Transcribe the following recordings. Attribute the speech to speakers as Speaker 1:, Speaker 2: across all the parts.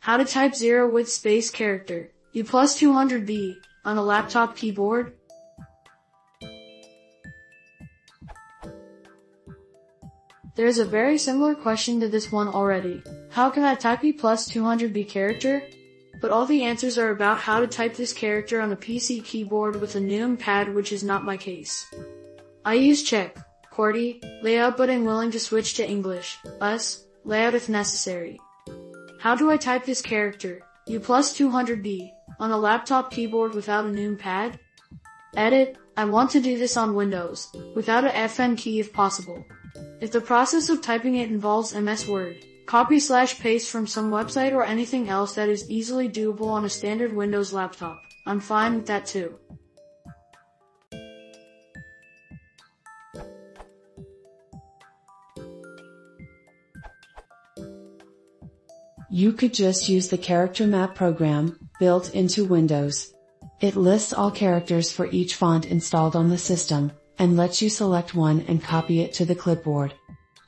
Speaker 1: How to type zero-width space character, U plus 200B, on a laptop keyboard? There's a very similar question to this one already. How can I type U plus 200B character? But all the answers are about how to type this character on a PC keyboard with a numpad which is not my case. I use Czech, QWERTY, layout but I'm willing to switch to English, US, layout if necessary. How do I type this character, U plus 200B, on a laptop keyboard without a numpad? Edit, I want to do this on Windows, without a FN key if possible. If the process of typing it involves MS Word, copy slash paste from some website or anything else that is easily doable on a standard Windows laptop, I'm fine with that too.
Speaker 2: You could just use the character map program, built into Windows. It lists all characters for each font installed on the system, and lets you select one and copy it to the clipboard.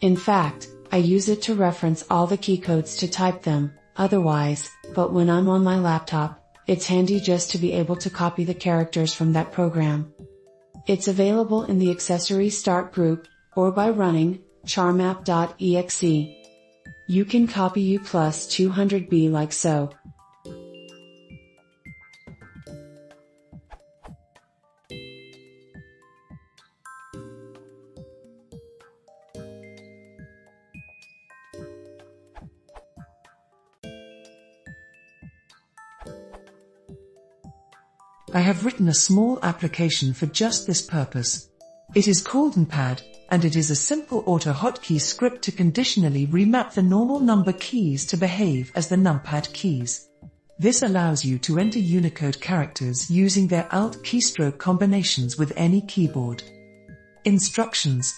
Speaker 2: In fact, I use it to reference all the key codes to type them, otherwise, but when I'm on my laptop, it's handy just to be able to copy the characters from that program. It's available in the accessory start group, or by running charmap.exe. You can copy U plus 200B like so.
Speaker 3: I have written a small application for just this purpose. It is called Numpad, and it is a simple AutoHotkey script to conditionally remap the normal number keys to behave as the numpad keys. This allows you to enter Unicode characters using their Alt keystroke combinations with any keyboard. Instructions.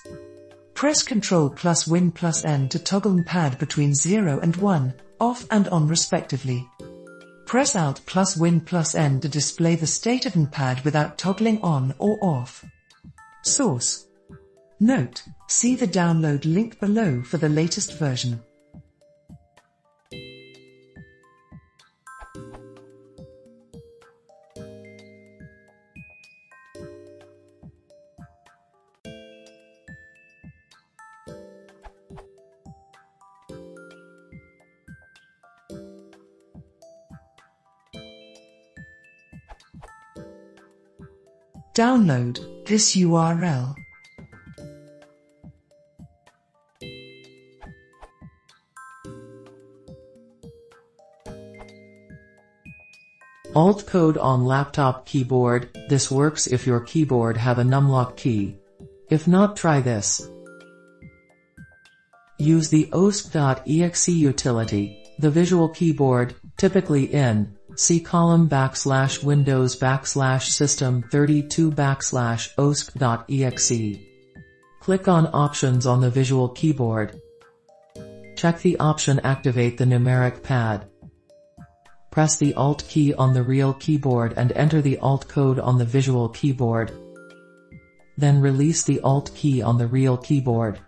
Speaker 3: Press Ctrl plus Win plus N to toggle Numpad between 0 and 1, off and on respectively. Press Alt plus Win plus N to display the state of Numpad without toggling on or off. Source. Note, see the download link below for the latest version. Download this URL.
Speaker 4: Alt code on laptop keyboard, this works if your keyboard have a numlock key. If not try this. Use the OSK.exe utility, the visual keyboard, typically in C column backslash Windows backslash System 32 backslash OSK.exe. Click on Options on the visual keyboard. Check the option Activate the numeric pad. Press the Alt key on the real keyboard and enter the Alt code on the visual keyboard. Then release the Alt key on the real keyboard.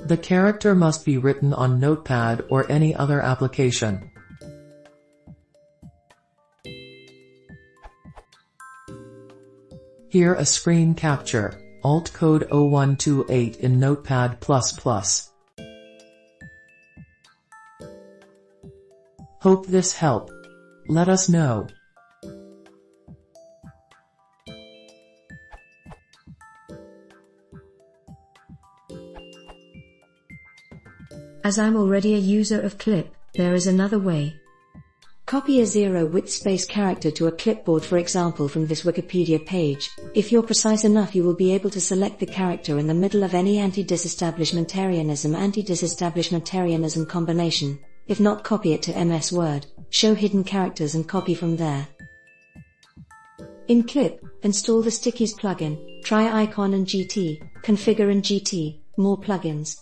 Speaker 4: The character must be written on Notepad or any other application. Here a screen capture, Alt code 0128 in Notepad++. Hope this help. Let us know.
Speaker 5: As I'm already a user of Clip, there is another way. Copy a zero-width space character to a clipboard for example from this Wikipedia page. If you're precise enough you will be able to select the character in the middle of any anti-disestablishmentarianism anti-disestablishmentarianism combination. If not copy it to MS Word, show hidden characters and copy from there. In Clip, install the Stickies plugin, try Icon and GT, configure and GT, more plugins.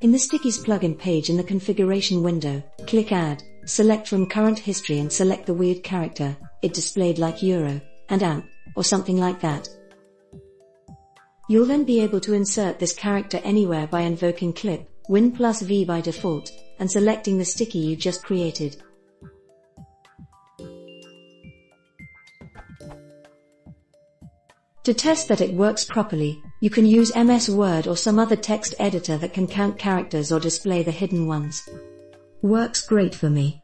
Speaker 5: In the Stickies plugin page in the configuration window, click Add, select from current history and select the weird character, it displayed like Euro, and AMP, or something like that. You'll then be able to insert this character anywhere by invoking Clip, Win plus V by default, and selecting the sticky you just created. To test that it works properly, you can use MS Word or some other text editor that can count characters or display the hidden ones. Works great for me.